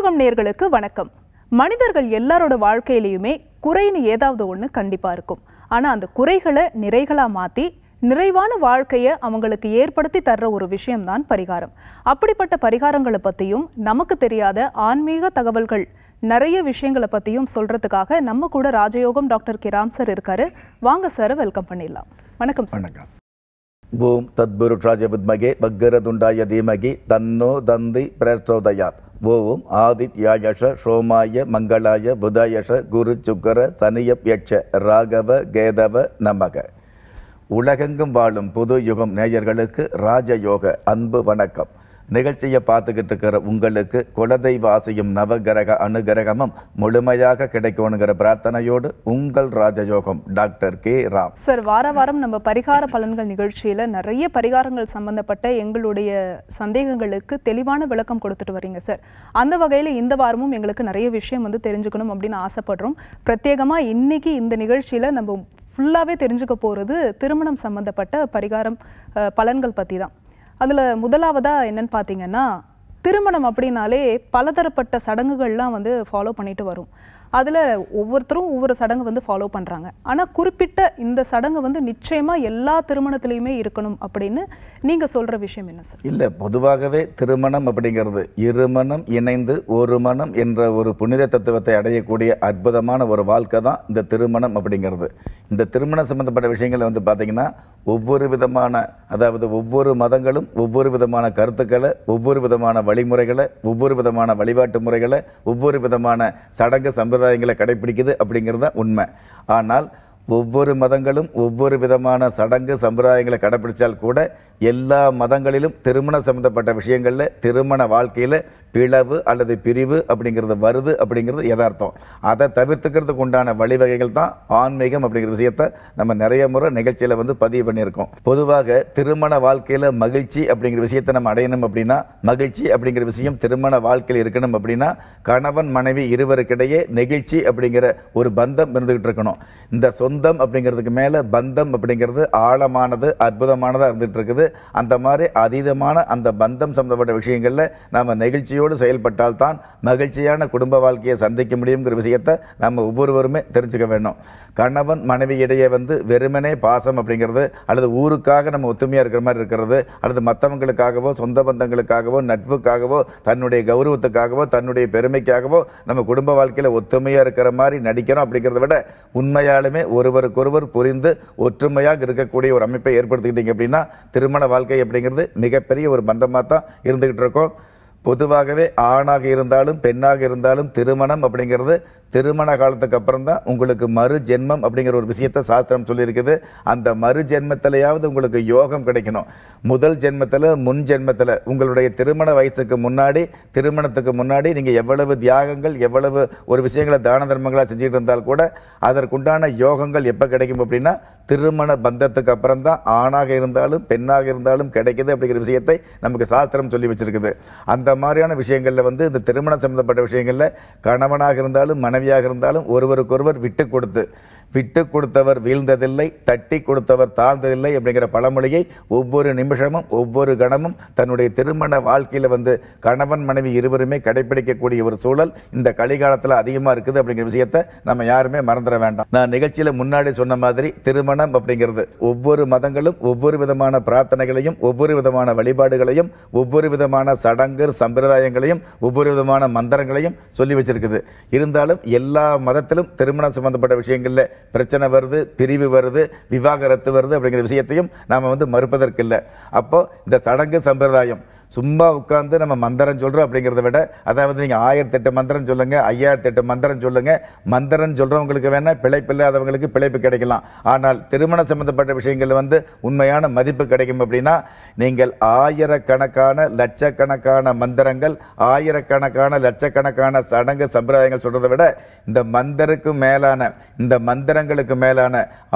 ராஜயோகம் நேர்களுக்கு வணக்கம். மனிதர்கள் எல்லாரோட வாழ்க்கையிலையுமே குறைன்னு ஏதாவது ஒன்று கண்டிப்பாக இருக்கும். ஆனால் அந்த குறைகளை நிறைகளாக மாற்றி நிறைவான வாழ்க்கையை அவங்களுக்கு ஏற்படுத்தி தர்ற ஒரு விஷயம்தான் பரிகாரம். அப்படிப்பட்ட பரிகாரங்களை பற்றியும் நமக்கு தெரியாத ஆன்மீக தகவல்கள் நிறைய விஷயங்களை பற்றியும் சொல்கிறதுக்காக நம்ம கூட ராஜயோகம் டாக்டர் கிராம் சார் இருக்காரு. வாங்க சார் வெல்கம் பண்ணிடலாம். வணக்கம் வணக்கம். ஓம் தத்புருஷாய வித்மகே வக்கரதுண்டாய தீமகி தன்னோ தந்தி பிரச்சோதயாத் ஓம் ஆதித்யாயஷ சோமாய மங்களாய புதாயஷ குரு சுக்கர சனியப்யட்ச ராகவ கேதவ நமக உலகெங்கும் வாழும் புது யுகம் நேயர்களுக்கு ராஜயோக அன்பு வணக்கம். நிகழ்ச்சியை பார்த்துக்கிட்டு இருக்கிற உங்களுக்கு குலதெய்வ ஆசையும் நவகிரக அனுகிரகமும் முழுமையாக கிடைக்கணுங்கிற பிரார்த்தனையோடு உங்கள் ராஜயோகம் டாக்டர் கே. ராம். சார் வார வாரம் நம்ம பரிகார பலன்கள் நிகழ்ச்சியில நிறைய பரிகாரங்கள் சம்பந்தப்பட்ட எங்களுடைய சந்தேகங்களுக்கு தெளிவான விளக்கம் கொடுத்துட்டு வரீங்க சார். அந்த வகையில் இந்த வாரமும் எங்களுக்கு நிறைய விஷயம் வந்து தெரிஞ்சுக்கணும் அப்படின்னு ஆசைப்படுறோம். பிரத்யேகமாக இன்னைக்கு இந்த நிகழ்ச்சியில நம்ம ஃபுல்லாகவே தெரிஞ்சுக்க போகிறது திருமணம் சம்பந்தப்பட்ட பரிகாரம் பலன்கள் பற்றி தான் அதுல முதலாவதா என்னன்னு பார்த்தீங்கன்னா திருமணம் அப்படின்னாலே பலதரப்பட்ட சடங்குகள்லாம் வந்து ஃபாலோ பண்ணிட்டு வரும். அதில் ஒவ்வொருத்தரும் ஒவ்வொரு சடங்கு வந்து ஃபாலோ பண்ணுறாங்க ஆனால் குறிப்பிட்ட இந்த சடங்கு வந்து நிச்சயமாக எல்லா திருமணத்துலேயுமே இருக்கணும் அப்படின்னு நீங்கள் சொல்கிற விஷயம் என்ன சார்? இல்லை பொதுவாகவே திருமணம் அப்படிங்கிறது இருமணம் இணைந்து ஒரு மனம் என்ற ஒரு புனித தத்துவத்தை அடையக்கூடிய அற்புதமான ஒரு வாழ்க்கை தான் இந்த திருமணம் அப்படிங்கிறது. இந்த திருமணம் சம்பந்தப்பட்ட விஷயங்களை வந்து பார்த்திங்கன்னா ஒவ்வொரு விதமான அதாவது ஒவ்வொரு மதங்களும் ஒவ்வொரு விதமான கருத்துக்களை ஒவ்வொரு விதமான வழிமுறைகளை ஒவ்வொரு விதமான வழிபாட்டு முறைகளை ஒவ்வொரு விதமான சடங்கு சம்பிரதாயங்களை கடைபிடிக்குது அப்படிங்கிறது தான் உண்மை. ஆனால் ஒவ்வொரு மதங்களும் ஒவ்வொரு விதமான சடங்கு சம்பிரதாயங்களை கடைப்பிடிச்சால் கூட எல்லா மதங்களிலும் திருமணம் சம்பந்தப்பட்ட விஷயங்களில் திருமண வாழ்க்கையில் பிளவு அல்லது பிரிவு அப்படிங்கிறது வருது அப்படிங்கிறது யதார்த்தம். அதை தவிர்த்துக்கிறதுக்கு உண்டான வழிவகைகள் தான் ஆன்மீகம் அப்படிங்கிற விஷயத்த நம்ம நிறைய முறை நிகழ்ச்சியில் வந்து பதிவு பண்ணியிருக்கோம். பொதுவாக திருமண வாழ்க்கையில் மகிழ்ச்சி அப்படிங்கிற விஷயத்தை நம்ம அடையணும் அப்படின்னா மகிழ்ச்சி அப்படிங்கிற விஷயம் திருமண வாழ்க்கையில் இருக்கணும் அப்படின்னா கணவன் மனைவி இருவருக்கிடையே நெகிழ்ச்சி அப்படிங்கிற ஒரு பந்தம் இருந்துகிட்டு இருக்கணும். இந்த சொந்த சொந்தம் அப்படிங்கிறதுக்கு மேலே பந்தம் அப்படிங்கிறது ஆழமானது அற்புதமானதாக இருந்துகிட்டு இருக்குது அந்த மாதிரி அதீதமான அந்த பந்தம் சம்மந்தப்பட்ட விஷயங்களில் நம்ம நெகிழ்ச்சியோடு செயல்பட்டால் தான் மகிழ்ச்சியான குடும்ப வாழ்க்கையை சந்திக்க முடியுங்கிற விஷயத்தை நம்ம ஒவ்வொருவருமே தெரிஞ்சுக்க வேண்டும். கணவன் மனைவி இடையே வந்து வெறுமனே பாசம் அப்படிங்கிறது அல்லது ஊருக்காக நம்ம ஒத்துமையாக இருக்கிற மாதிரி இருக்கிறது அல்லது மற்றவங்களுக்காகவோ சொந்த பந்தங்களுக்காகவோ நட்புக்காகவோ தன்னுடைய கௌரவத்துக்காகவோ தன்னுடைய பெருமைக்காகவோ நம்ம குடும்ப வாழ்க்கையில் ஒத்துமையாக இருக்கிற மாதிரி நடிக்கிறோம் அப்படிங்கிறத விட உண்மையாலுமே ஒருவருக்கொருவர் புரிந்து ஒற்றுமையாக இருக்கக்கூடிய ஒரு அமைப்பை ஏற்படுத்திக்கிட்டீங்க அப்படின்னா திருமண வாழ்க்கை அப்படிங்கிறது மிகப்பெரிய ஒரு பந்தமாக தான் இருந்துக்கிட்டு இருக்கோம். பொதுவாகவே ஆணாக இருந்தாலும் பெண்ணாக இருந்தாலும் திருமணம் அப்படிங்கிறது திருமண காலத்துக்கு அப்புறம் தான் உங்களுக்கு மறு ஜென்மம் அப்படிங்கிற ஒரு விஷயத்தை சாஸ்திரம் சொல்லியிருக்குது. அந்த மறு ஜென்மத்திலையாவது உங்களுக்கு யோகம் கிடைக்கணும். முதல் ஜென்மத்தில் முன் ஜென்மத்தில். உங்களுடைய திருமண வயசுக்கு முன்னாடி திருமணத்துக்கு முன்னாடி நீங்கள் எவ்வளவு தியாகங்கள் எவ்வளவு ஒரு விஷயங்களை தான தர்மங்களாக செஞ்சுட்டு இருந்தால் கூட அதற்குண்டான யோகங்கள் எப்போ கிடைக்கும் அப்படின்னா திருமண பந்தத்துக்கு அப்புறம் தான் ஆணாக இருந்தாலும் பெண்ணாக இருந்தாலும் கிடைக்குது அப்படிங்கிற விஷயத்தை நமக்கு சாஸ்திரம் சொல்லி வச்சிருக்குது. அந்த மாதிரியான விஷயங்களில் வந்து இந்த திருமணம் சம்பந்தப்பட்ட விஷயங்களில் கணவனாக இருந்தாலும் மனைவியாக இருந்தாலும் ஒருவருக்கொருவர் விட்டு கொடுத்து விட்டு கொடுத்தவர் வீழ்ந்ததில்லை தட்டி கொடுத்தவர் தாழ்ந்ததில்லை அப்படிங்கிற பழமொழியை ஒவ்வொரு நிமிஷமும் ஒவ்வொரு கணமும் தன்னுடைய திருமண வாழ்க்கையில் வந்து கணவன் மனைவி இருவருமே கடைபிடிக்கக்கூடிய ஒரு சூழல் இந்த கலிகாலத்தில் அதிகமாக இருக்குது அப்படிங்கிற விஷயத்தை நம்ம யாருமே மறந்துட வேண்டாம். நான் நிகழ்ச்சியில் முன்னாடி சொன்ன மாதிரி திருமணம் அப்படிங்கிறது ஒவ்வொரு மதங்களும் ஒவ்வொரு விதமான பிரார்த்தனைகளையும் ஒவ்வொரு விதமான வழிபாடுகளையும் ஒவ்வொரு விதமான சடங்கு சம்பிரதாயங்களையும் ஒவ்வொரு விதமான மந்திரங்களையும் சொல்லி வச்சிருக்குது. இருந்தாலும் எல்லா மதத்திலும் திருமணம் சம்பந்தப்பட்ட விஷயங்களில் பிரச்சனை வருது பிரிவு வருது விவாகரத்து வருது அப்படிங்கிற விஷயத்தையும் நாம் வந்து மறுப்பதற்கு இல்லை அப்போது இந்த சடங்கு சம்பிரதாயம் சும்மா உட்காந்து நம்ம மந்திரம் சொல்கிறோம் அப்படிங்கிறத விட அதாவது நீங்கள் ஆயிரத்தெட்டு மந்திரம் சொல்லுங்கள் ஐயாயிரத்தெட்டு மந்திரம் சொல்லுங்கள் மந்திரம் சொல்கிறவங்களுக்கு வேணால் பிழைப்பு இல்லாதவங்களுக்கு பிழைப்பு கிடைக்கலாம். ஆனால் திருமணம் சம்பந்தப்பட்ட விஷயங்கள் வந்து உண்மையான மதிப்பு கிடைக்கும் அப்படின்னா நீங்கள் ஆயிரக்கணக்கான லட்சக்கணக்கான மந்திரங்கள் ஆயிரக்கணக்கான லட்சக்கணக்கான சடங்கு சம்பிரதாயங்கள் சொல்கிறத விட இந்த மந்திருக்கு மேலான இந்த மந்திரங்களுக்கு மேலான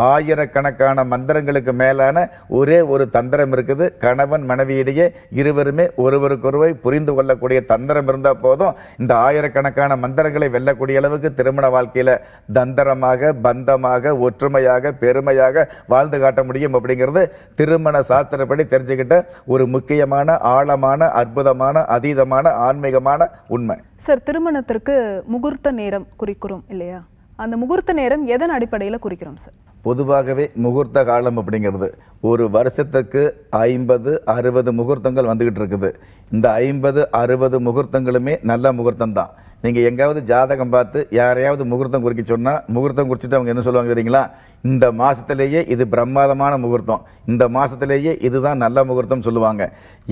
ஆயிரக்கணக்கான மந்திரங்களுக்கு மேலான ஒரே ஒரு தந்திரம் இருக்குது. கணவன் மனைவியிடையே இருவருமே ஒருவருக்கொருவை புரிந்து கொள்ளக்கூடிய தந்திரம் இருந்தால் போதும். இந்த ஆயிரக்கணக்கான மந்திரங்களை வெல்லக்கூடிய அளவுக்கு திருமண வாழ்க்கையில் தந்திரமாக பந்தமாக ஒற்றுமையாக பெருமையாக வாழ்ந்து காட்ட முடியும் அப்படிங்கிறது திருமண சாஸ்திரப்படி தெரிஞ்சுக்கிட்ட ஒரு முக்கியமான ஆழமான அற்புதமான அதீதமான ஆன்மீகமான உண்மை. சார் திருமணத்திற்கு முகூர்த்த நேரம் குறிக்கிறோம் இல்லையா? அந்த முகூர்த்த நேரம் எதன் அடிப்படையில குறிக்கிறோம் சார் பொதுவாகவே முகூர்த்த காலம் அப்படிங்கிறது ஒரு வருஷத்துக்கு ஐம்பது அறுபது முகூர்த்தங்கள் வந்துக்கிட்டு இருக்குது. இந்த ஐம்பது அறுபது முகூர்த்தங்களுமே நல்ல முகூர்த்தம் தான் நீங்கள் எங்காவது ஜாதகம் பார்த்து யாரையாவது முகூர்த்தம் குறிக்க சொன்னால் முகூர்த்தம் குறிச்சிட்டு அவங்க என்ன சொல்லுவாங்க தெரியுங்களா? இந்த மாதத்திலேயே இது பிரமாதமான முகூர்த்தம். இந்த மாதத்திலேயே இதுதான் நல்ல முகூர்த்தம் சொல்லுவாங்க.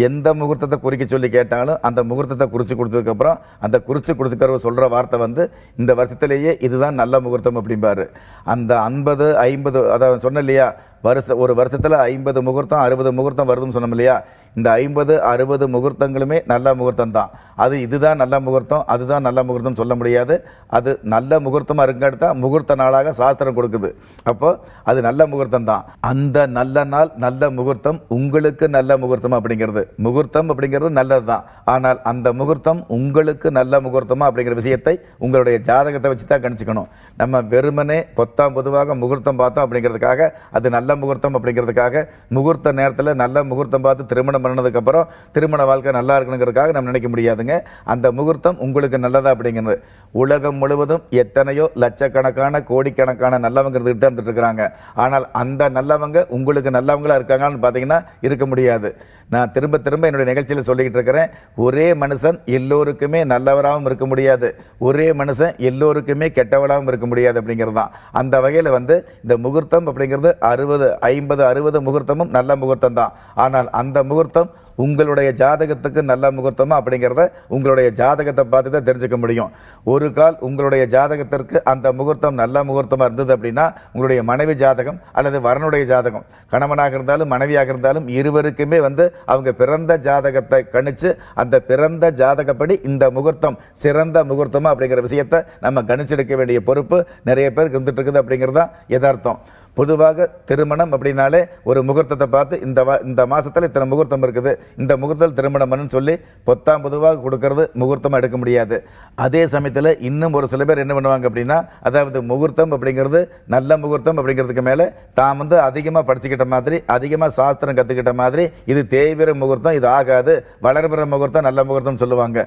எந்த முகூர்த்தத்தை குறிக்க சொல்லி கேட்டாலும் அந்த முகூர்த்தத்தை குறித்து கொடுத்ததுக்கப்புறம் அந்த குறித்து கொடுத்துக்கிறவ சொல்கிற வார்த்தை வந்து இந்த வருஷத்திலேயே இதுதான் நல்ல முகூர்த்தம் அப்படிம்பாரு. அந்த ஐம்பது ஐம்பது அதாவது சொன்ன இல்லையா? வருஷ ஒரு வருஷத்தில் ஐம்பது முகூர்த்தம் அறுபது முகூர்த்தம் வருதுன்னு சொன்னோம் இல்லையா? இந்த ஐம்பது அறுபது முகூர்த்தங்களுமே நல்ல முகூர்த்தம் தான். அது இதுதான் நல்ல முகூர்த்தம் அதுதான் நல்ல முகூர்த்தம் சொல்ல முடியாது. அது நல்ல முகூர்த்தமாக இருக்காடுத்தா முகூர்த்த நாளாக சாஸ்திரம் கொடுக்குது. அப்போ அது நல்ல முகூர்த்தம் தான். அந்த நல்ல நாள் நல்ல முகூர்த்தம் உங்களுக்கு நல்ல முகூர்த்தம் அப்படிங்கிறது. முகூர்த்தம் அப்படிங்கிறது நல்லது தான். ஆனால் அந்த முகூர்த்தம் உங்களுக்கு நல்ல முகூர்த்தமாக அப்படிங்கிற விஷயத்தை உங்களுடைய ஜாதகத்தை வச்சு தான் கணிச்சுக்கணும். நம்ம வெறுமனே பொத்தாம் பொதுவாக முகூர்த்தம் பார்த்தோம் அப்படிங்கிறதுக்காக அது நல்ல முகூர்த்தம் அப்படிங்கிறதுக்காக முகூர்த்த நேரத்தில் நல்ல முகூர்த்தம் பார்த்து திருமணம் பண்ணதுக்கப்புறம் திருமண வாழ்க்கை நல்லா இருக்கணுங்கிறதுக்காக நம்ம நினைக்க முடியாதுங்க. அந்த முகூர்த்தம் உங்களுக்கு நல்லதா அப்படிங்கிறது. உலகம் முழுவதும் எத்தனையோ லட்சக்கணக்கான கோடிக்கணக்கான நல்லவங்க இருந்துகிட்டு தான் இருக்கிறாங்க ஆனால் அந்த நல்லவங்க உங்களுக்கு நல்லவங்களா இருக்காங்கன்னு பார்த்தீங்கன்னா இருக்க முடியாது. நான் திரும்ப திரும்ப என்னுடைய நிகழ்ச்சியில் சொல்லிக்கிட்டு இருக்கிறேன். ஒரே மனுஷன் எல்லோருக்குமே நல்லவராகவும் இருக்க முடியாது. ஒரே மனுஷன் எல்லோருக்குமே கெட்டவளாகவும் இருக்க முடியாது அப்படிங்கிறது தான் அந்த வகையில் வந்து இந்த முகூர்த்தம் அப்படிங்கிறது அறுபது ஐம்பது அறுபது முகூர்த்தமும் நல்ல முகூர்த்தம் தான் ஆனால் அந்த முகூர்த்தம் உங்களுடைய ஜாதகத்துக்கு நல்ல முகூர்த்தமா அப்படிங்கிறத உங்களுடைய ஜாதகத்தை பார்த்து தான் தெரிஞ்சுக்க முடியும். ஒரு கால் உங்களுடைய ஜாதகத்திற்கு அந்த முகூர்த்தம் நல்ல முகூர்த்தமாக இருந்தது அப்படின்னா உங்களுடைய மனைவி ஜாதகம் அல்லது வரனுடைய ஜாதகம். கணவனாக இருந்தாலும் மனைவியாக இருந்தாலும் இருவருக்குமே வந்து அவங்க பிறந்த ஜாதகத்தை கணிச்சு அந்த பிறந்த ஜாதகப்படி இந்த முகூர்த்தம் சிறந்த முகூர்த்தமாக அப்படிங்கிற விஷயத்தை நம்ம கணிச்செடுக்க வேண்டிய பொறுப்பு நிறைய பேருக்கு இருந்துட்டு இருக்குது அப்படிங்கிறது தான் யதார்த்தம். பொதுவாக திருமணம் அப்படின்னாலே ஒரு முகூர்த்தத்தை பார்த்து இந்த வா இந்த மாதத்தில் இத்தனை முகூர்த்தம் இருக்குது இந்த முகூர்த்தத்தில் திருமணம் சொல்லி பொத்தாம் பொதுவாக கொடுக்கறது முகூர்த்தமாக எடுக்க முடியாது. அதே சமயத்தில் இன்னும் ஒரு சில பேர் என்ன பண்ணுவாங்க அப்படின்னா அதாவது முகூர்த்தம் அப்படிங்கிறது நல்ல முகூர்த்தம் அப்படிங்கிறதுக்கு மேலே தான் வந்து அதிகமாக படிச்சுக்கிட்ட மாதிரி அதிகமாக சாஸ்திரம் கற்றுக்கிட்ட மாதிரி இது தேய்பிற முகூர்த்தம் இது ஆகாது வளர்பிற முகூர்த்தம் நல்ல முகூர்த்தம் சொல்லுவாங்க.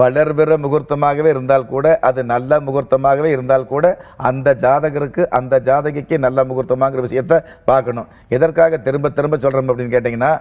வளர்பிற முகூர்த்தமாகவே இருந்தால் கூட அது நல்ல முகூர்த்தமாகவே இருந்தால் கூட அந்த ஜாதகருக்கு அந்த ஜாதகிக்கு நல்ல முகூர்த்தம் முகூர்த்தமாங்கிற விஷயத்தை பார்க்கணும். எதற்காக திரும்ப திரும்ப சொல்கிறோம் அப்படின்னு கேட்டிங்கன்னா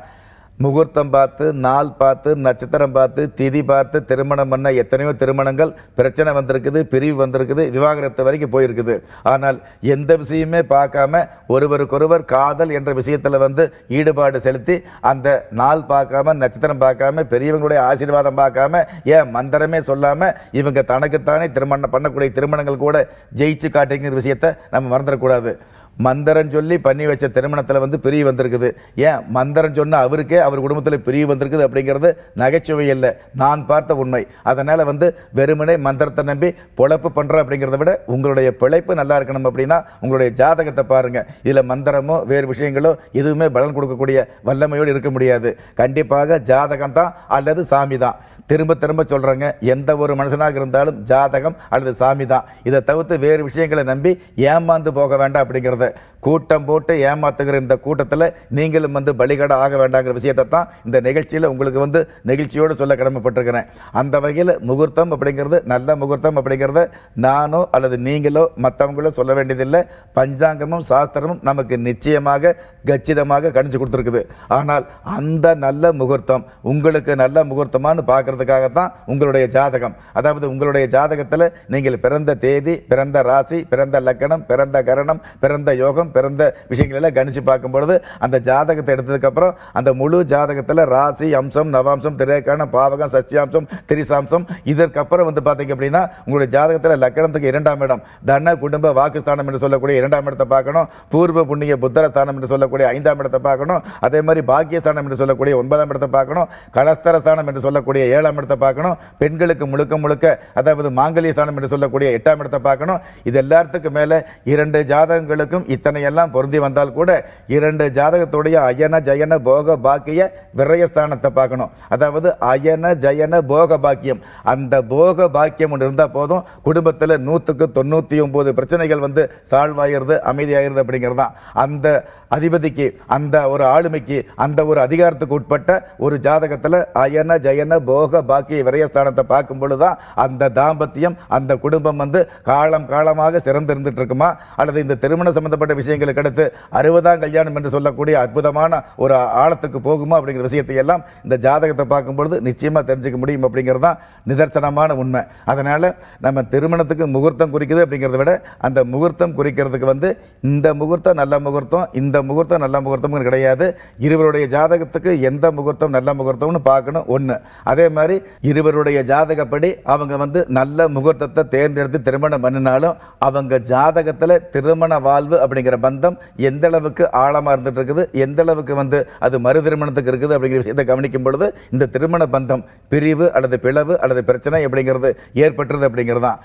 முகூர்த்தம் பார்த்து நாள் பார்த்து நட்சத்திரம் பார்த்து திதி பார்த்து திருமணம் பண்ண எத்தனையோ திருமணங்கள் பிரச்சனை வந்திருக்குது பிரிவு வந்திருக்குது விவாகரத்து வரைக்கும் போயிருக்குது. ஆனால் எந்த விஷயமே பார்க்காம ஒருவருக்கொருவர் காதல் என்ற விஷயத்தில் வந்து ஈடுபாடு செலுத்தி அந்த நாள் பார்க்காம நட்சத்திரம் பார்க்காம பெரியவங்களுடைய ஆசீர்வாதம் பார்க்காம ஏன் மந்திரமே சொல்லாமல் இவங்க தனக்குத்தானே திருமணம் பண்ணக்கூடிய திருமணங்கள் கூட ஜெயிச்சு காட்டுங்கிற விஷயத்தை நம்ம மறந்துடக்கூடாது. மந்திரம் சொல்லி பண்ணி வச்ச திருமணத்தில் வந்து பிரிவு வந்திருக்குது. ஏன்? மந்திரம் சொன்ன அவருக்கே அவர் குடும்பத்தில் பிரிவு வந்திருக்குது அப்படிங்கிறது நகைச்சுவை இல்லை நான் பார்த்த உண்மை. அதனால் வந்து வெறுமனே மந்திரத்தை நம்பி பொழப்பு பண்ணுறோம் அப்படிங்கிறத விட உங்களுடைய பிழைப்பு நல்லா இருக்கணும் அப்படின்னா உங்களுடைய ஜாதகத்தை பாருங்கள் இதில் மந்திரமோ வேறு விஷயங்களோ எதுவுமே பலன் கொடுக்கக்கூடிய வல்லமையோடு இருக்க முடியாது. கண்டிப்பாக ஜாதகம் தான் அல்லது சாமி தான். திரும்ப திரும்ப சொல்கிறேங்க எந்த ஒரு மனுஷனாக இருந்தாலும் ஜாதகம் அல்லது சாமி தான். இதை தவிர்த்து வேறு விஷயங்களை நம்பி ஏமாந்து போக வேண்டாம் அப்படிங்கிறத கூட்டம் போட்டு ஏமாத்துகிற இந்த கூட்டத்தில் நீங்களும் வந்து பலிகட ஆக வேண்டாங்கிற விஷயத்தை தான் இந்த நிகழ்ச்சியில் உங்களுக்கு வந்து நிகழ்ச்சியோடு சொல்ல கடமைப்பட்டிருக்கிறேன். அந்த வகையில் முகூர்த்தம் அப்படிங்கிறது நல்ல முகூர்த்தம் அப்படிங்கிறத நானோ அல்லது நீங்களோ மற்றவங்களோ சொல்ல வேண்டியதில்லை. பஞ்சாங்கமும் சாஸ்திரமும் நமக்கு நிச்சயமாக கச்சிதமாக கணிச்சு கொடுத்துருக்குது. ஆனால் அந்த நல்ல முகூர்த்தம் உங்களுக்கு நல்ல முகூர்த்தமானு பார்க்கறதுக்காகத்தான் உங்களுடைய ஜாதகம். அதாவது உங்களுடைய ஜாதகத்தில் நீங்கள் பிறந்த தேதி பிறந்த ராசி பிறந்த லக்கணம் பிறந்த கரணம் பிறந்த யோகம் பிறந்த விஷயங்களெல்லாம் கணிச்சு பார்க்கும்பொழுது அந்த ஜாதகத்தை எடுத்ததுக்கப்புறம் அந்த முழு ஜாதகத்தில் ராசி அம்சம் நவாம்சம் திரேக்கணம் பாவகம் சஷ்டியாம்சம் திரிசாம்சம் இதற்கப்புறம் வந்து பார்த்தீங்க அப்படின்னா உங்களுடைய ஜாதகத்தில் லக்கணத்துக்கு இரண்டாம் இடம் தன குடும்ப வாக்குஸ்தானம் என்று சொல்லக்கூடிய இரண்டாம் இடத்தை பார்க்கணும் பூர்வ புண்ணிய புத்தரஸ்தானம் என்று சொல்லக்கூடிய ஐந்தாம் இடத்தை பார்க்கணும் அதே மாதிரி பாக்கியஸ்தானம் என்று சொல்லக்கூடிய ஒன்பதாம் இடத்தை பார்க்கணும் கலஸ்தரஸ்தானம் என்று சொல்லக்கூடிய ஏழாம் இடத்தை பார்க்கணும் பெண்களுக்கு முழுக்க முழுக்க அதாவது மாங்கல்ய ஸ்தானம் என்று சொல்லக்கூடிய எட்டாம் இடத்தை பார்க்கணும் இது எல்லாத்துக்கும் மேலே இரண்டு ஜாதகங்களுக்கும் ஜாதகத்துக்கும் இத்தனை எல்லாம் பொருந்தி வந்தால் கூட இரண்டு ஜாதகத்துடைய அயன ஜயன போக பாக்கிய விரயஸ்தானத்தை பார்க்கணும். அதாவது அயன ஜயன போக பாக்கியம். அந்த போக பாக்கியம் ஒன்று இருந்தால் போதும் குடும்பத்தில் நூற்றுக்கு தொண்ணூற்றி ஒம்பது பிரச்சனைகள் வந்து சால்வ் ஆகிறது அமைதியாகிறது அப்படிங்கிறது தான். அந்த அதிபதிக்கு அந்த ஒரு ஆளுமைக்கு அந்த ஒரு அதிகாரத்துக்கு உட்பட்ட ஒரு ஜாதகத்தில் அயன ஜயன போக பாக்கிய விரயஸ்தானத்தை பார்க்கும் பொழுது தான் அந்த தாம்பத்தியம் அந்த குடும்பம் வந்து காலம் காலமாக சிறந்திருந்துட்டு இருக்குமா? அல்லது இந்த திருமண சம்பந்த சம்பந்தப்பட்ட விஷயங்களுக்கு அடுத்து அறுபதாம் கல்யாணம் என்று சொல்லக்கூடிய அற்புதமான ஒரு ஆழத்துக்கு போகுமா அப்படிங்கிற விஷயத்தை எல்லாம் இந்த ஜாதகத்தை பார்க்கும் பொழுது நிச்சயமாக தெரிஞ்சுக்க முடியும் அப்படிங்கிறது தான் நிதர்சனமான உண்மை. அதனால் நம்ம திருமணத்துக்கு முகூர்த்தம் குறிக்குது அப்படிங்கிறத விட அந்த முகூர்த்தம் குறிக்கிறதுக்கு வந்து இந்த முகூர்த்தம் நல்ல முகூர்த்தம் இந்த முகூர்த்தம் நல்ல முகூர்த்தம்னு கிடையாது. இருவருடைய ஜாதகத்துக்கு எந்த முகூர்த்தம் நல்ல முகூர்த்தம்னு பார்க்கணும் ஒன்று அதே மாதிரி இருவருடைய ஜாதகப்படி அவங்க வந்து நல்ல முகூர்த்தத்தை தேர்ந்தெடுத்து திருமணம் பண்ணினாலும் அவங்க ஜாதகத்தில் திருமண வாழ்வு அப்படிங்கிற பந்தம் எந்த அளவுக்கு ஆழமாக இருந்துட்டு இருக்குது எந்த அளவுக்கு வந்து அது மறு திருமணத்துக்கு இருக்குது அப்படிங்கிற விஷயத்தை கவனிக்கும் பொழுது இந்த திருமண பந்தம் பிரிவு அல்லது பிளவு அல்லது பிரச்சனை அப்படிங்கிறது ஏற்பட்டுறது அப்படிங்கிறது தான்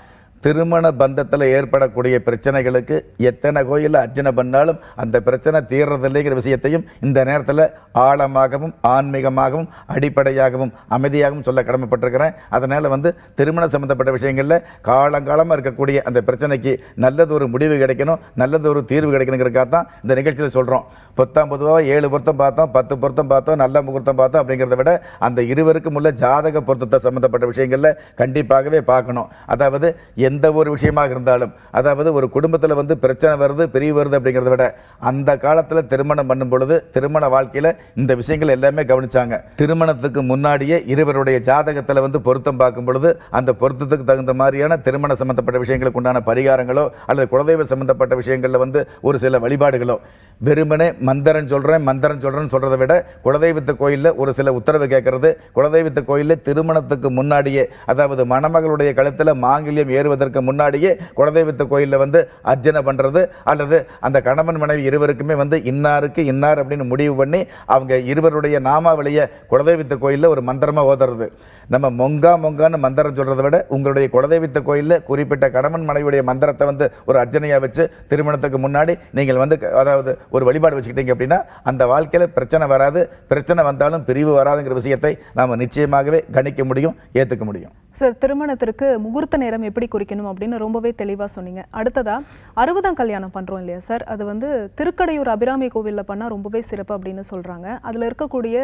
திருமண பந்தத்தில் ஏற்படக்கூடிய பிரச்சனைகளுக்கு எத்தனை கோயிலில் அர்ச்சனை பண்ணாலும் அந்த பிரச்சனை தீர்றதில்லைங்கிற விஷயத்தையும் இந்த நேரத்தில் ஆழமாகவும் ஆன்மீகமாகவும் அடிப்படையாகவும் அமைதியாகவும் சொல்ல கடமைப்பட்டிருக்கிறேன். அதனால் வந்து திருமணம் சம்மந்தப்பட்ட விஷயங்களில் காலங்காலமாக இருக்கக்கூடிய அந்த பிரச்சனைக்கு நல்லது ஒரு முடிவு கிடைக்கணும் நல்லது ஒரு தீர்வு கிடைக்கணுங்கிறக்காக தான் இந்த நிகழ்ச்சியில் சொல்கிறோம் பொத்தாம் பொதுவாக ஏழு பொருத்தம் பார்த்தோம் பத்து பொருத்தம் பார்த்தோம் நல்ல முகூர்த்தம் பார்த்தோம் அப்படிங்கிறத விட அந்த இருவருக்கும் உள்ள ஜாதக பொருத்தத்தை சம்மந்தப்பட்ட விஷயங்களில் கண்டிப்பாகவே பார்க்கணும். அதாவது எந்த எந்த ஒரு விஷயமாக இருந்தாலும் அதாவது ஒரு குடும்பத்தில் வந்து பிரச்சனை வருது பெரிய வருது அப்படிங்கிறத விட அந்த காலத்தில் திருமணம் பண்ணும் பொழுது திருமண வாழ்க்கையில் இந்த விஷயங்கள் எல்லாமே கவனிச்சாங்க. திருமணத்துக்கு முன்னாடியே இருவருடைய ஜாதகத்தில் வந்து பொருத்தம் பார்க்கும் பொழுது அந்த பொருத்தத்துக்கு தகுந்த மாதிரியான திருமண சம்பந்தப்பட்ட விஷயங்களுக்கு உண்டான பரிகாரங்களோ அல்லது குலதெய்வ சம்பந்தப்பட்ட விஷயங்களில் வந்து ஒரு சில வழிபாடுகளோ வெறுமனே மந்திரம் சொல்கிறேன் மந்திரம் சொல்கிறேன்னு சொல்கிறத விட குலதெய்வத்து கோயிலில் ஒரு சில உத்தரவு கேட்கறது குலதெய்வத்து கோயிலில் திருமணத்துக்கு முன்னாடியே அதாவது மணமகளுடைய கழுத்தில் மாங்கல்யம் ஏறுவதற்கு முன்னாடியே குலதெய்வத்து கோயிலில் வந்து அர்ச்சனை பண்ணுறது அல்லது அந்த கணவன் மனைவி இருவருக்குமே வந்து இன்னாருக்கு இன்னார் அப்படின்னு முடிவு பண்ணி அவங்க இருவருடைய நாமாவளியை குலதெய்வத்து கோயிலில் ஒரு மந்திரமாக ஓதுறது. நம்ம மொங்கா மொங்கான்னு மந்திரம் சொல்கிறத விட உங்களுடைய குலதெய்வத்து கோயிலில் குறிப்பிட்ட கணவன் மனைவியுடைய மந்திரத்தை வந்து ஒரு அர்ச்சனையாக வச்சு திருமணத்துக்கு முன்னாடி நீங்கள் வந்து க- அதாவது ஒரு வழிபாடு வச்சுக்கிட்டீங்க அப்படின்னா அந்த வாழ்க்கையில் பிரச்சனை வராது. பிரச்சனை வந்தாலும் பிரிவு வராதுங்கிற விஷயத்தை நாம் நிச்சயமாகவே கணிக்க முடியும் ஏற்றுக்க முடியும். சார் திருமணத்திற்கு முகூர்த்த நேரம் எப்படி குறிக்கணும் அப்படின்னு ரொம்பவே தெளிவாக சொன்னீங்க. அடுத்ததா அறுபதாம் கல்யாணம் பண்ணுறோம் இல்லையா சார்? அது வந்து திருக்கடையூர் அபிராமி கோவிலில் பண்ணால் ரொம்பவே சிறப்பு அப்படின்னு சொல்கிறாங்க அதில் இருக்கக்கூடிய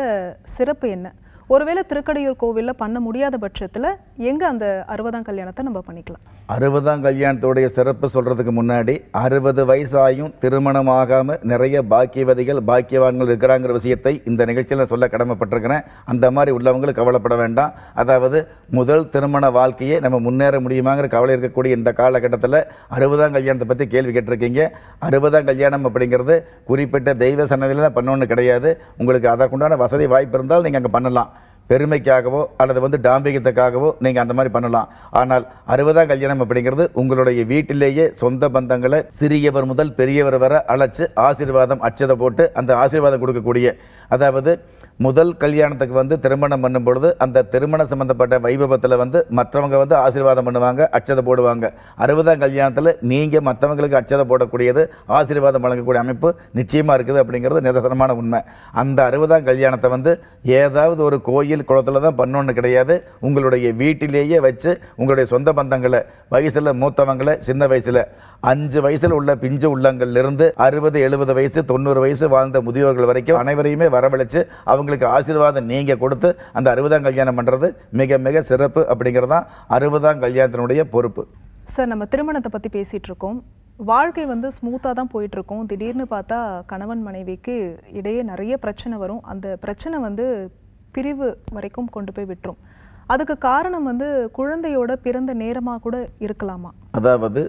சிறப்பு என்ன? ஒருவேளை திருக்கடையூர் கோவிலில் பண்ண முடியாத பட்சத்தில் எங்கே அந்த அறுபதாம் கல்யாணத்தை நம்ம பண்ணிக்கலாம்? அறுபதாம் கல்யாணத்துடைய சிறப்பு சொல்கிறதுக்கு முன்னாடி அறுபது வயசாயும் திருமணமாகாமல் நிறைய பாக்கியவதிகள் பாக்கியவான்கள் இருக்கிறாங்கிற விஷயத்தை இந்த நிகழ்ச்சியில் நான் சொல்ல கடமைப்பட்டிருக்கிறேன். அந்த மாதிரி உள்ளவங்களுக்கு கவலைப்பட வேண்டாம். அதாவது முதல் திருமண வாழ்க்கையை நம்ம முன்னேற முடியுமாங்கிற கவலை இருக்கக்கூடிய இந்த காலகட்டத்தில் அறுபதாம் கல்யாணத்தை பற்றி கேள்வி கேட்டிருக்கீங்க. அறுபதாம் கல்யாணம் அப்படிங்கிறது குறிப்பிட்ட தெய்வ சன்னதியில் தான் பண்ணணும்னு கிடையாது. உங்களுக்கு அதற்குண்டான வசதி வாய்ப்பு இருந்தால் நீங்கள் அங்கே பண்ணலாம். பெருமைக்காகவோ அல்லது வந்து டாம்பிகத்துக்காகவோ நீங்கள் அந்த மாதிரி பண்ணலாம். ஆனால் அறுபதாம் கல்யாணம் அப்படிங்கிறது உங்களுடைய வீட்டிலேயே சொந்த பந்தங்களை சிறியவர் முதல் பெரியவர் வரை அழைச்சி ஆசீர்வாதம் அச்சதை போட்டு அந்த ஆசீர்வாதம் கொடுக்கக்கூடிய அதாவது முதல் கல்யாணத்துக்கு வந்து திருமணம் பண்ணும் பொழுது அந்த திருமணம் சம்பந்தப்பட்ட வைபவத்தில் வந்து மற்றவங்க வந்து ஆசீர்வாதம் பண்ணுவாங்க அச்சதை போடுவாங்க. அறுபதாம் கல்யாணத்தில் நீங்கள் மற்றவங்களுக்கு அச்சதை போடக்கூடியது ஆசீர்வாதம் வழங்கக்கூடிய அமைப்பு நிச்சயமாக இருக்குது அப்படிங்கிறது நிதர்சனமான உண்மை. அந்த அறுபதாம் கல்யாணத்தை வந்து ஏதாவது ஒரு கோயில் குளத்தில் தான் பண்ணணும்னு கிடையாது. உங்களுடைய வீட்டிலேயே வச்சு உங்களுடைய சொந்த பந்தங்களை வயசில் மூத்தவங்களை சின்ன வயசில் அஞ்சு வயசில் உள்ள பிஞ்சு உள்ளங்கள்லேருந்து அறுபது எழுபது வயசு தொண்ணூறு வயசு வாழ்ந்த முதியோர்கள் வரைக்கும் அனைவரையுமே வரவழைச்சு அவங்க அவங்களுக்கு ஆசீர்வாதம் நீங்கள் கொடுத்து அந்த அறுபதாம் கல்யாணம் பண்ணுறது மிக மிக சிறப்பு அப்படிங்கிறது தான் அறுபதாம் கல்யாணத்தினுடைய பொறுப்பு. சார் நம்ம திருமணத்தை பற்றி பேசிகிட்டு இருக்கோம். வாழ்க்கை வந்து ஸ்மூத்தாக தான் போயிட்டு இருக்கும். திடீர்னு பார்த்தா கணவன் மனைவிக்கு இடையே நிறைய பிரச்சனை வரும். அந்த பிரச்சனை வந்து பிரிவு வரைக்கும் கொண்டு போய் விட்டுரும். அதுக்கு காரணம் வந்து குழந்தையோட பிறந்த நேரமாக கூட இருக்கலாமா? அதாவது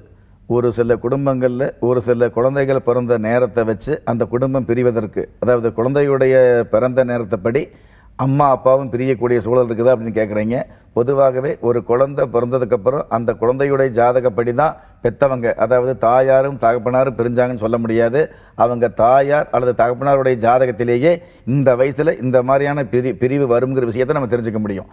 ஒரு சில குடும்பங்களில் ஒரு சில குழந்தைகள் பிறந்த நேரத்தை வச்சு அந்த குடும்பம் பிரிவதற்கு அதாவது குழந்தையுடைய பிறந்த நேரத்தைப்படி அம்மா அப்பாவும் பிரியக்கூடிய சூழல் இருக்குதா அப்படின்னு கேட்குறீங்க பொதுவாகவே ஒரு குழந்தை பிறந்ததுக்கப்புறம் அந்த குழந்தையுடைய ஜாதகப்படி தான் பெற்றவங்க அதாவது தாயாரும் தகப்பனாரும் பிரிஞ்சாங்கன்னு சொல்ல முடியாது. அவங்க தாயார் அல்லது தகப்பனாருடைய ஜாதகத்திலேயே இந்த வயசில் இந்த மாதிரியான பிரி பிரிவு வருங்கிற விஷயத்தை நம்ம தெரிஞ்சுக்க முடியும்.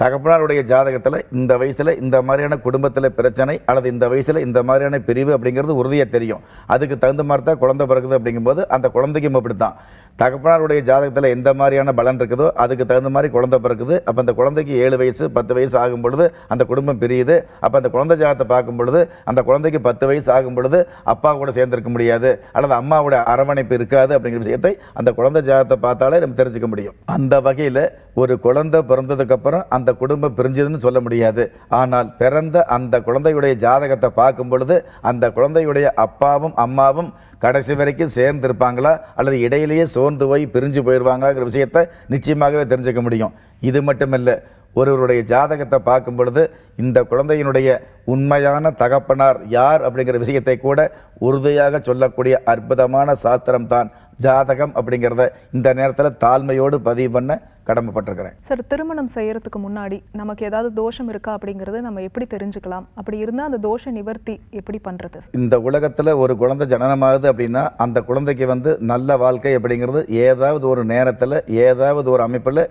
தகப்பனாருடைய ஜாதகத்தில் இந்த வயசில் இந்த மாதிரியான குடும்பத்தில் பிரச்சனை அல்லது இந்த வயசில் இந்த மாதிரியான பிரிவு அப்படிங்கிறது உறுதியாக தெரியும். அதுக்கு தகுந்த மாதிரி தான் குழந்தை பிறகுது அப்படிங்கும்போது அந்த குழந்தைக்கும் அப்படி தான் தகப்பனாருடைய ஜாதகத்தில் எந்த மாதிரியான பலன் இருக்குதோ அதுக்கு தகுந்த மாதிரி குழந்தை பிறக்குது. அப்போ அந்த குழந்தைக்கு ஏழு வயசு பத்து வயசு ஆகும் பொழுது அந்த குடும்பம் பிரியுது. அப்போ அந்த குழந்தை ஜாதகத்தை பார்க்கும் பொழுது அந்த குழந்தைக்கு பத்து வயசு ஆகும் பொழுது அப்பா கூட சேர்ந்திருக்க முடியாது. அல்லது அம்மாவோட அரவணைப்பு இருக்காது அப்படிங்கிற விஷயத்தை அந்த குழந்தை ஜாதகத்தை பார்த்தாலே நம்ம தெரிஞ்சுக்க முடியும். அந்த வகையில் ஒரு குழந்தை பிறந்ததுக்கப்புறம் அந்த அந்த குடும்பம் பிரிஞ்சதுன்னு சொல்ல முடியாது. ஆனால் பிறந்த அந்த குழந்தையுடைய ஜாதகத்தை பார்க்கும் பொழுது அந்த குழந்தையுடைய அப்பாவும் அம்மாவும் கடைசி வரைக்கும் சேர்ந்து இருப்பாங்களா அல்லது இடையிலேயே சோர்ந்து போய் பிரிஞ்சு போயிடுவாங்களாங்கிற விஷயத்தை நிச்சயமாகவே தெரிஞ்சுக்க முடியும். இது மட்டுமல்ல ஒருவருடைய ஜாதகத்தை பார்க்கும் பொழுது இந்த குழந்தையினுடைய உண்மையான தகப்பனார் யார் அப்படிங்கிற விஷயத்தை கூட உறுதியாக சொல்லக்கூடிய அற்புதமான சாஸ்திரம் தான் ஜாதகம் அப்படிங்கிறத இந்த நேரத்தில் தாழ்மையோடு பதிவு பண்ண கடமைப்பட்டிருக்கிறேன். சார் திருமணம் செய்யறதுக்கு முன்னாடி நமக்கு ஏதாவது தோஷம் இருக்கா அப்படிங்கறத நம்ம எப்படி தெரிஞ்சுக்கலாம்? அப்படி இருந்தா அந்த தோஷ நிவர்த்தி எப்படி பண்றது? இந்த உலகத்தில் ஒரு குழந்தை ஜனனமாகுது அப்படின்னா அந்த குழந்தைக்கு வந்து நல்ல வாழ்க்கை அப்படிங்கிறது ஏதாவது ஒரு நேரத்தில் ஏதாவது ஒரு அமைப்பில்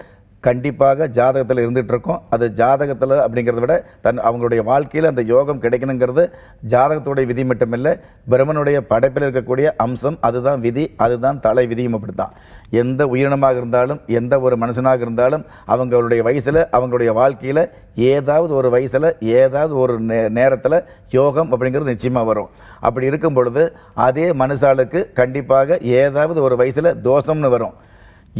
கண்டிப்பாக ஜாதகத்தில் இருந்துகிட்ருக்கோம். அது ஜாதகத்தில் அப்படிங்கிறத விட தன் அவங்களுடைய வாழ்க்கையில் அந்த யோகம் கிடைக்கணுங்கிறது ஜாதகத்துடைய விதி மட்டுமில்லை பிரம்மனுடைய படைப்பில் இருக்கக்கூடிய அம்சம் அதுதான் விதி அதுதான் தலை விதியும் அப்படி தான் எந்த உயிரினமாக இருந்தாலும் எந்த ஒரு மனுஷனாக இருந்தாலும் அவங்களுடைய வயசில் அவங்களுடைய வாழ்க்கையில் ஏதாவது ஒரு வயசில் ஏதாவது ஒரு நே நேரத்தில் யோகம் அப்படிங்கிறது நிச்சயமாக வரும். அப்படி இருக்கும் பொழுது அதே மனுஷாளுக்கு கண்டிப்பாக ஏதாவது ஒரு வயசில் தோஷம்னு வரும்.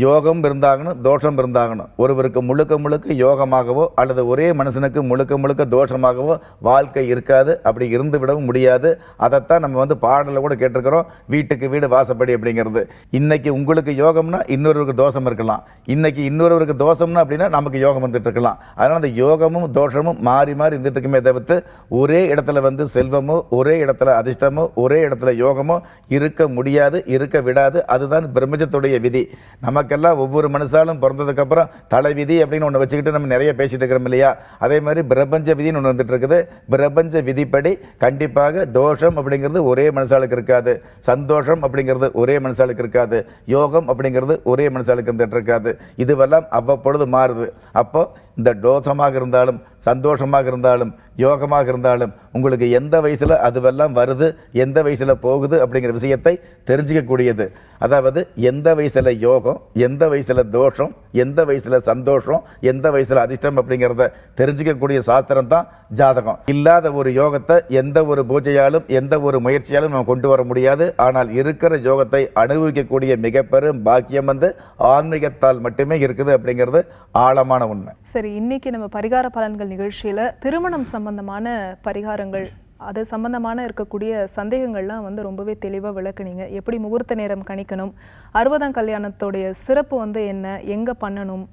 யோகம் இருந்தாகணும் தோஷம் இருந்தாகணும். ஒருவருக்கு முழுக்க முழுக்க யோகமாகவோ அல்லது ஒரே மனுஷனுக்கு முழுக்க முழுக்க தோஷமாகவோ வாழ்க்கை இருக்காது. அப்படி இருந்து விடவும் முடியாது. அதைத்தான் நம்ம வந்து பாடலில் கூட கேட்டிருக்கிறோம். வீட்டுக்கு வீடு வாசப்படி அப்படிங்கிறது. இன்றைக்கி உங்களுக்கு யோகம்னா இன்னொருவருக்கு தோஷம் இருக்கலாம். இன்றைக்கி இன்னொருவருக்கு தோஷம்னா அப்படின்னா நமக்கு யோகம் வந்துட்டு இருக்கலாம். அதனால் அந்த யோகமும் தோஷமும் மாறி மாறி இருந்துட்டு இருக்குமே தவிர்த்து ஒரே இடத்துல வந்து செல்வமோ ஒரே இடத்துல அதிர்ஷ்டமோ ஒரே இடத்துல யோகமோ இருக்க முடியாது இருக்க விடாது. அதுதான் பிரம்மச்சத்துடைய விதி. நமக்கு நமக்கெல்லாம் ஒவ்வொரு மனுஷாலும் பிறந்ததுக்கப்புறம் தலை விதி அப்படின்னு ஒன்று வச்சுக்கிட்டு நம்ம நிறைய பேசிகிட்டு இருக்கிறோம் இல்லையா? அதே மாதிரி பிரபஞ்ச விதின்னு ஒன்று வந்துட்டு இருக்குது. பிரபஞ்ச விதிப்படி கண்டிப்பாக தோஷம் அப்படிங்கிறது ஒரே மனுஷாளுக்கு இருக்காது. சந்தோஷம் அப்படிங்கிறது ஒரே மனுஷாளுக்கு இருக்காது. யோகம் அப்படிங்கிறது ஒரே மனுஷாளுக்கு இருந்துகிட்டு இருக்காது. இதுவெல்லாம் அவ்வப்பொழுது மாறுது. அப்போது இந்த தோஷமாக இருந்தாலும் சந்தோஷமாக இருந்தாலும் யோகமாக இருந்தாலும் உங்களுக்கு எந்த வயசில் அதுவெல்லாம் வருது எந்த வயசில் போகுது அப்படிங்கிற விஷயத்தை தெரிஞ்சிக்கக்கூடியது. அதாவது எந்த வயசில் யோகம் எந்த வயசில் தோஷம் எந்த வயசில் சந்தோஷம் எந்த வயசில் அதிர்ஷ்டம் அப்படிங்கிறத தெரிஞ்சிக்கக்கூடிய சாஸ்திரம் தான் ஜாதகம். இல்லாத ஒரு யோகத்தை எந்த ஒரு பூஜையாலும் எந்த ஒரு முயற்சியாலும் நம்ம கொண்டு வர முடியாது. ஆனால் இருக்கிற யோகத்தை அனுபவிக்கக்கூடிய மிக பெரும் பாக்கியம் வந்து ஆன்மீகத்தால் மட்டுமே இருக்குது அப்படிங்கிறது ஆழமான உண்மை. சரி இன்னைக்கு நம்ம பரிகார பலன்கள் நிகழ்ச்சியில திருமணம் சம்பந்தமான பரிகாரங்கள் அது சம்பந்தமான இருக்கக்கூடிய சந்தேகங்கள்லாம் வந்து ரொம்பவே தெளிவா விளக்குனீங்க. எப்படி முகூர்த்த நேரம் கணிக்கணும் அறுபதாம் கல்யாணத்தோடைய சிறப்பு வந்து என்ன எங்க பண்ணணும்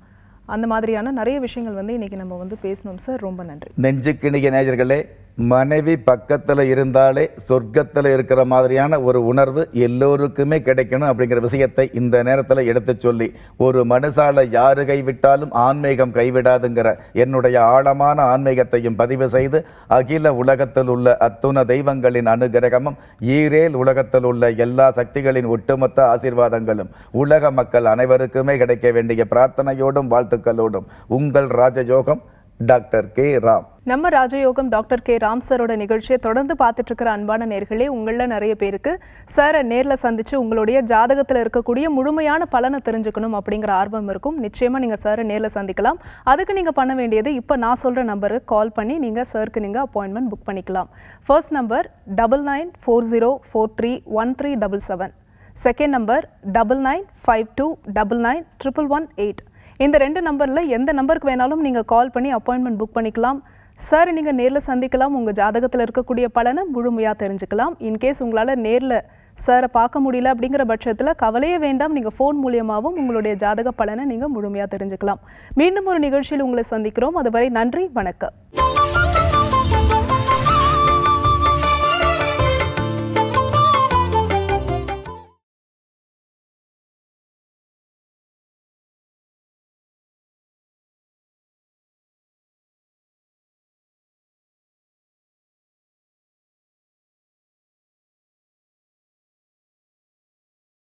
அந்த மாதிரியான நிறைய விஷயங்கள் வந்து இன்னைக்கு நம்ம வந்து பேசணும் சார் ரொம்ப நன்றி. நெஞ்சுக்கிணிய நேயர்களே மனைவி பக்கத்தில் இருந்தாலே சொர்க்கத்தில் இருக்கிற மாதிரியான ஒரு உணர்வு எல்லோருக்குமே கிடைக்கணும் அப்படிங்கிற விஷயத்தை இந்த நேரத்தில் எடுத்து சொல்லி ஒரு மனுஷால யாரு கைவிட்டாலும் ஆன்மீகம் கைவிடாதுங்கிற என்னுடைய ஆழமான ஆன்மீகத்தையும் பதிவு செய்து அகில உலகத்தில் உள்ள அத்துண தெய்வங்களின் அனுகிரகமும் ஈரேல் உலகத்தில் உள்ள எல்லா சக்திகளின் ஒட்டுமொத்த ஆசீர்வாதங்களும் உலக மக்கள் அனைவருக்குமே கிடைக்க வேண்டிய பிரார்த்தனையோடும் வாழ்த்துக்களோடும் உங்கள் ராஜயோகம் டாக்டர் கே ராம். நம்ம ராஜயோகம் டாக்டர் கே ராம் சாரோட நிகழ்ச்சியை தொடர்ந்து பார்த்துட்டு இருக்கிற அன்பான நேர்களே உங்களில் நிறைய பேருக்கு சாரை நேரில் சந்திச்சு உங்களுடைய ஜாதகத்தில் இருக்கக்கூடிய முழுமையான பலனை தெரிஞ்சுக்கணும் அப்படிங்கிற ஆர்வம் இருக்கும். நிச்சயமா நீங்க சாரை நேரில் சந்திக்கலாம். அதுக்கு நீங்க பண்ண வேண்டியது இப்போ நான் சொல்ற நம்பருக்கு கால் பண்ணி நீங்க சாருக்கு நீங்க அப்பாயின்மெண்ட் புக் பண்ணிக்கலாம். First number double nine four zero four three one three double seven second number double nine five two double nine triple one eight இந்த ரெண்டு நம்பரில் எந்த நம்பருக்கு வேணாலும் நீங்கள் கால் பண்ணி அப்பாயின்மெண்ட் புக் பண்ணிக்கலாம். சார் நீங்கள் நேரில் சந்திக்கலாம். உங்கள் ஜாதகத்தில் இருக்கக்கூடிய பலனை முழுமையாக தெரிஞ்சுக்கலாம். இன்கேஸ் உங்களால் நேரில் சாரை பார்க்க முடியல அப்படிங்கிற பட்சத்தில் கவலையே வேண்டாம். நீங்கள் ஃபோன் மூலியமாகவும் உங்களுடைய ஜாதக பலனை நீங்கள் முழுமையாக தெரிஞ்சுக்கலாம். மீண்டும் ஒரு நிகழ்ச்சியில் உங்களை சந்திக்கிறோம். அதுவரை நன்றி வணக்கம்.